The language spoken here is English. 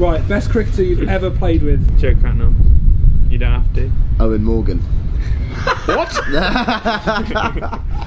Right, best cricketer you've ever played with. Joe Cracknell. You don't have to. Owen Morgan. What?